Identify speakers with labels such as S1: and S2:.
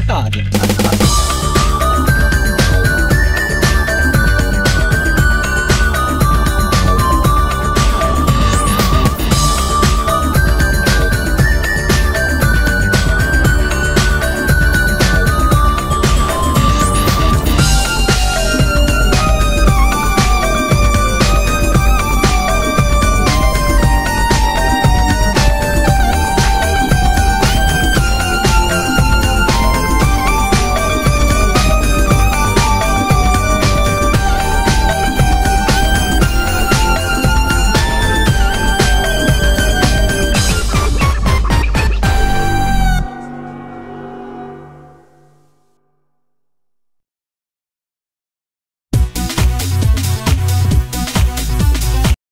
S1: スタ。